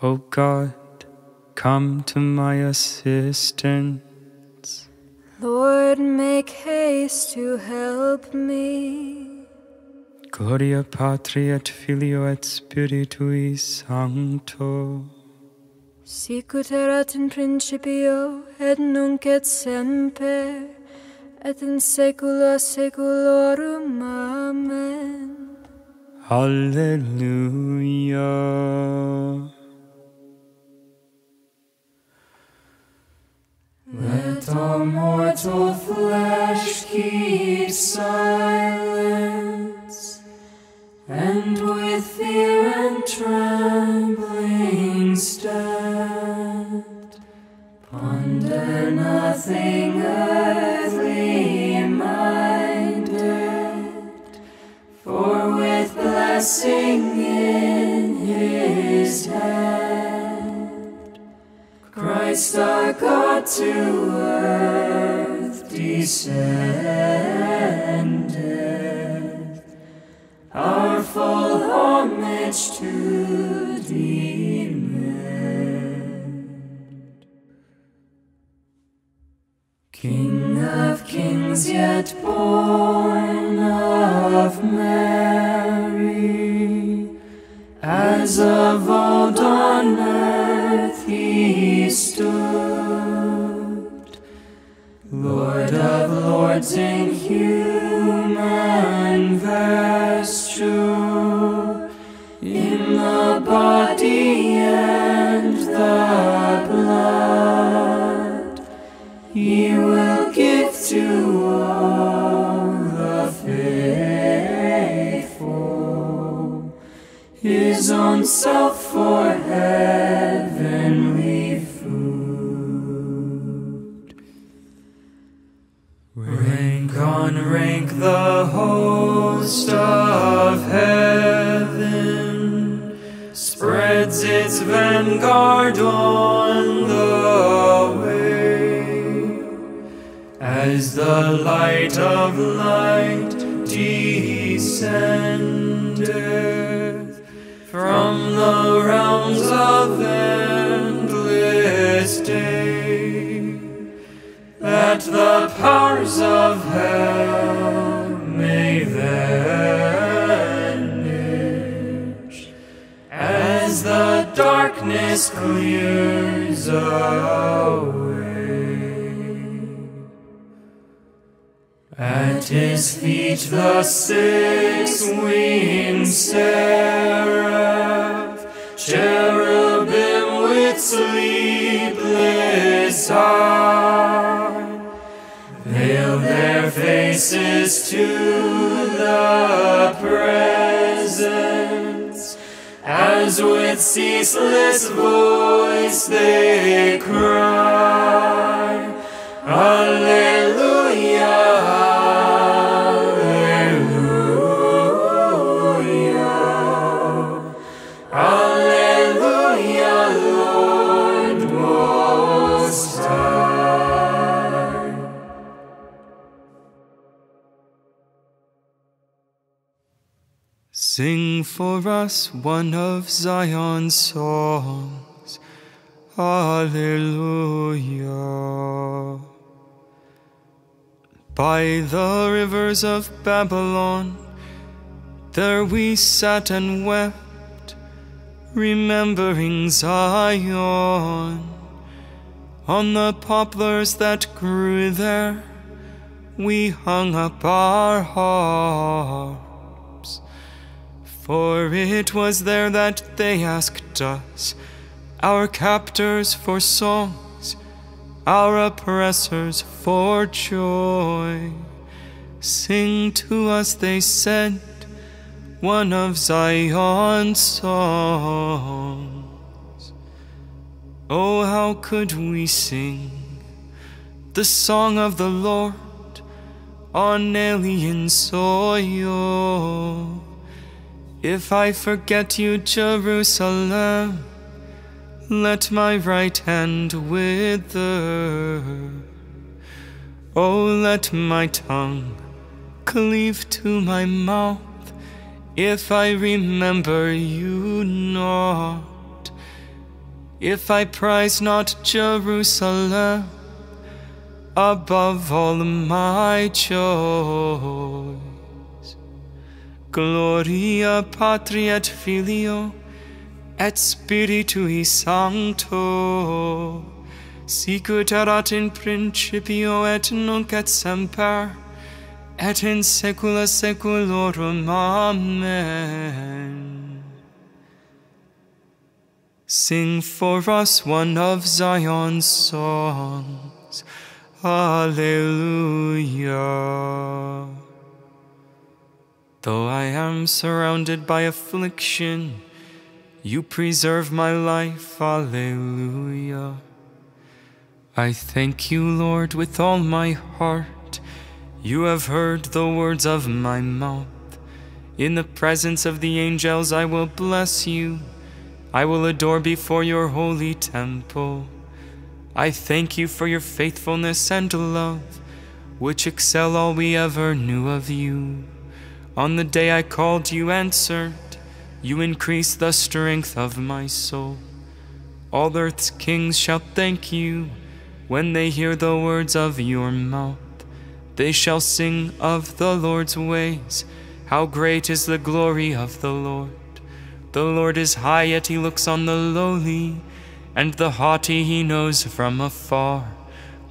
O God, come to my assistance. Lord, make haste to help me. Gloria Patri et Filio et Spiritui Sancto. Sicut erat in principio, et nunc et semper, et in saecula saeculorum. Amen. Hallelujah. Let all mortal flesh keep silence, and with fear and trembling stand. Ponder nothing earthly minded, for with blessing Christ our God to earth descended, our full homage to demand. King of kings, yet born of Mary, as of old he stood, Lord of lords in human vesture, in the body and the blood. He will give to all the faithful His own self the host of heaven spreads its vanguard on the way. As the light of light descendeth from the realms of endless day, that the powers of hell darkness clears away. At his feet the six-winged seraph, cherubim with sleepless eye, veil their faces to the with ceaseless voice they cry, Alleluia. Sing for us one of Zion's songs. Hallelujah. By the rivers of Babylon, there we sat and wept, remembering Zion. On the poplars that grew there, we hung up our harps. For it was there that they asked us, our captors for songs, our oppressors for joy. Sing to us, they said, one of Zion's songs. Oh, how could we sing the song of the Lord on alien soil? If I forget you, Jerusalem, let my right hand wither. Oh, let my tongue cleave to my mouth if I remember you not. if I prize not Jerusalem above all my joys. Gloria Patri et Filio et Spiritui Sancto sicut erat in principio et nunc et semper et in saecula saeculorum. Amen. Sing for us one of Zion's songs. Alleluia. Though I am surrounded by affliction, you preserve my life. Alleluia. I thank you, Lord, with all my heart. You have heard the words of my mouth. In the presence of the angels, I will bless you. I will adore before your holy temple. I thank you for your faithfulness and love, which excel all we ever knew of you. On the day I called, you answered. You increased the strength of my soul. All earth's kings shall thank you when they hear the words of your mouth. They shall sing of the Lord's ways. How great is the glory of the Lord! The Lord is high, yet he looks on the lowly, and the haughty he knows from afar.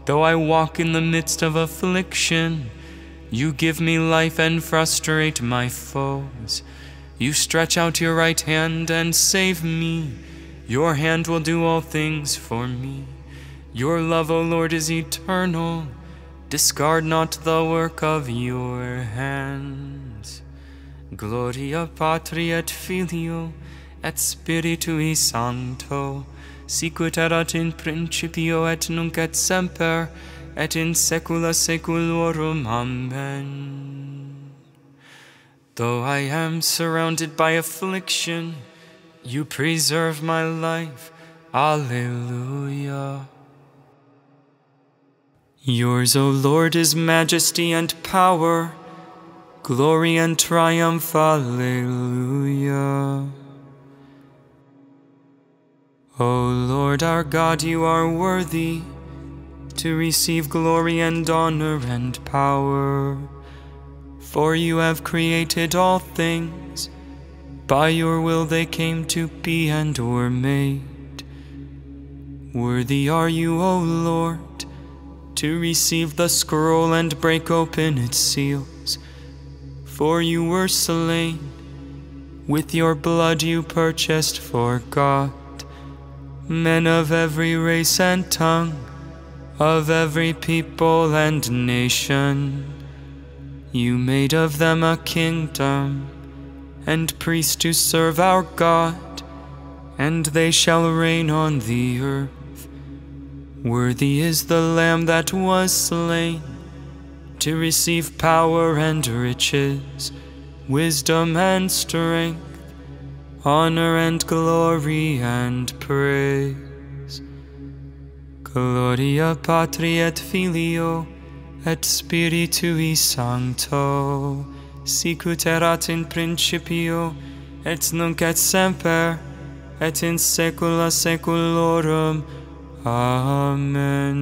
Though I walk in the midst of affliction, you give me life and frustrate my foes. You stretch out your right hand and save me. Your hand will do all things for me. Your love, O Lord, is eternal. Discard not the work of your hands. Gloria Patri et Filio et Spiritui Sancto, sicut erat in principio et nunc et semper et in saecula saeculorum. Amen. Though I am surrounded by affliction, you preserve my life. Alleluia. Yours, O Lord, is majesty and power, glory and triumph. Alleluia. O Lord our God, you are worthy to receive glory and honor and power. For you have created all things, by your will they came to be and were made. Worthy are you, O Lord, to receive the scroll and break open its seals. For you were slain, with your blood you purchased for God men of every race and tongue of every people and nation. You made of them a kingdom and priests to serve our God, and they shall reign on the earth. Worthy is the Lamb that was slain to receive power and riches, wisdom and strength, honor and glory and praise. Gloria Patri et Filio et Spiritui Sancto, sicut erat in principio et nunc et semper et in saecula saeculorum. Amen.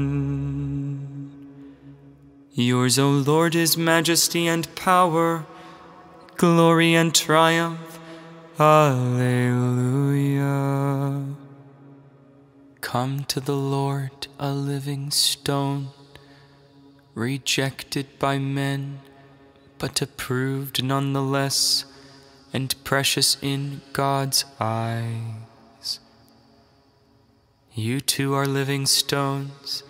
Yours, O Lord, is majesty and power, glory and triumph. Alleluia. Come to the Lord, a living stone, rejected by men, but approved nonetheless, and precious in God's eyes. You too are living stones,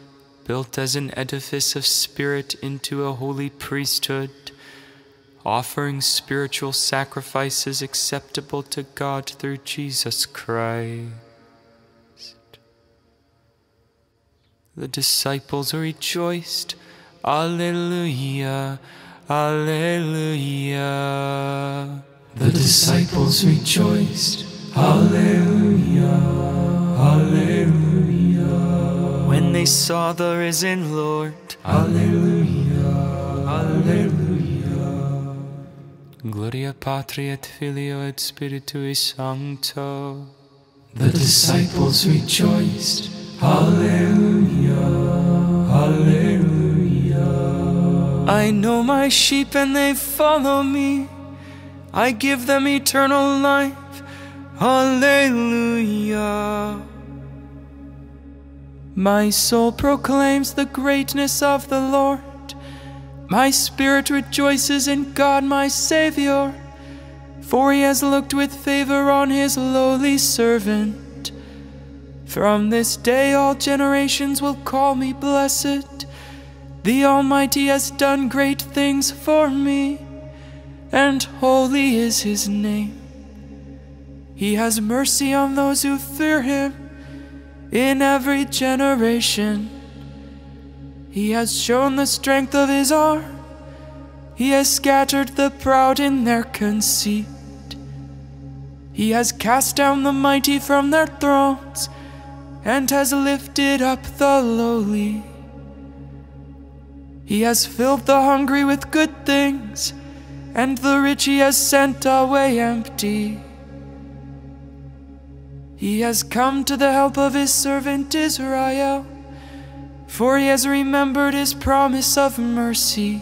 built as an edifice of spirit into a holy priesthood, offering spiritual sacrifices acceptable to God through Jesus Christ. The disciples rejoiced. Alleluia, Alleluia. The disciples rejoiced. Alleluia, Alleluia. When they saw the risen Lord. Alleluia, Alleluia. Gloria Patri et Filio et Spiritui Sancto. The disciples rejoiced. Hallelujah, hallelujah. I know my sheep and they follow me. I give them eternal life. Hallelujah. My soul proclaims the greatness of the Lord. My spirit rejoices in God my Savior, for he has looked with favor on his lowly servant. From this day all generations will call me blessed. The Almighty has done great things for me, and holy is his name. He has mercy on those who fear him in every generation. He has shown the strength of his arm. He has scattered the proud in their conceit. He has cast down the mighty from their thrones and has lifted up the lowly. He has filled the hungry with good things, and the rich he has sent away empty. He has come to the help of his servant Israel, for he has remembered his promise of mercy,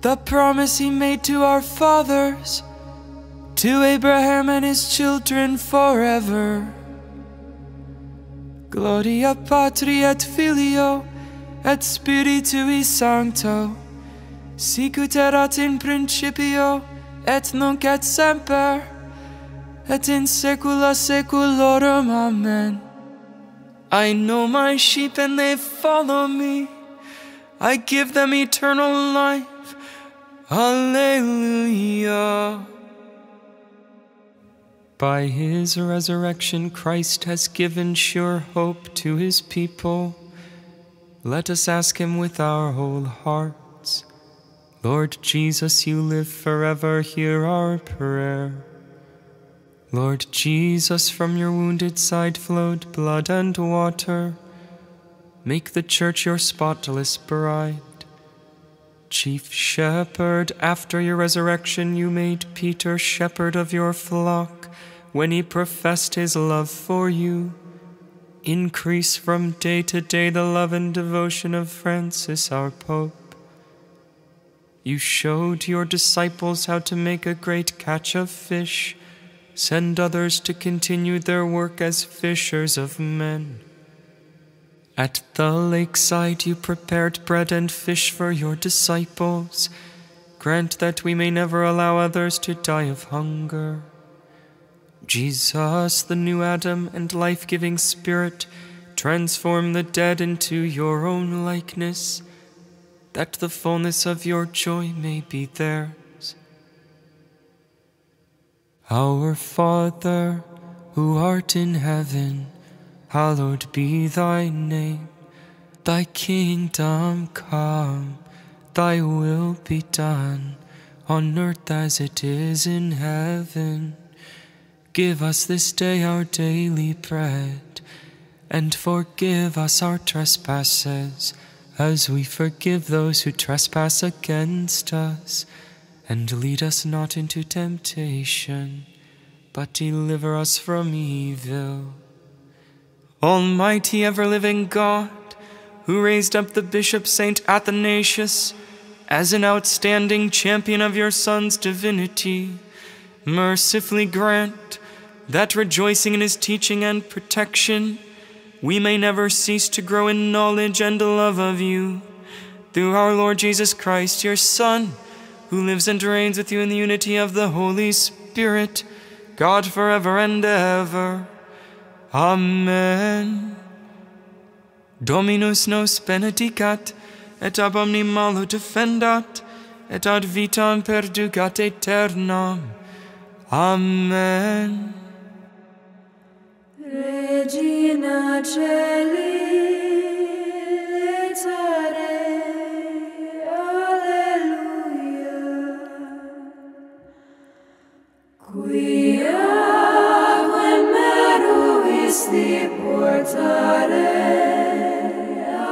the promise he made to our fathers, to Abraham and his children forever. Gloria Patri et Filio et Spiritui Sancto, sicut erat in principio et nunc et semper et in saecula saeculorum. Amen. I know my sheep and they follow me. I give them eternal life. Alleluia. By his resurrection, Christ has given sure hope to his people. Let us ask him with our whole hearts. Lord Jesus, you live forever, hear our prayer. Lord Jesus, from your wounded side flowed blood and water. Make the church your spotless bride. Chief shepherd, after your resurrection, you made Peter shepherd of your flock when he professed his love for you. Increase from day to day the love and devotion of Francis, our Pope. You showed your disciples how to make a great catch of fish Send others to continue their work as fishers of men. At the lakeside, you prepared bread and fish for your disciples. Grant that we may never allow others to die of hunger. Jesus, the new Adam and life giving Spirit, transform the dead into your own likeness, that the fullness of your joy may be theirs. Our Father, who art in heaven, hallowed be thy name. Thy kingdom come, thy will be done, on earth as it is in heaven. Give us this day our daily bread, and forgive us our trespasses, as we forgive those who trespass against us and lead us not into temptation, but deliver us from evil. Almighty ever living God, who raised up the Bishop Saint Athanasius as an outstanding champion of your Son's divinity, mercifully grant that rejoicing in his teaching and protection, we may never cease to grow in knowledge and love of you. Through our Lord Jesus Christ, your Son, who lives and reigns with you in the unity of the Holy Spirit, God forever and ever. Amen. Dominus nos benedicat, et ab omni malo defendat, et ad vitam perducat aeternam. Amen. Regina Caeli, di portare,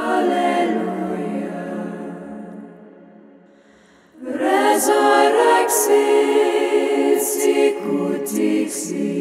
Alleluia. Resurrexit sicut dixit,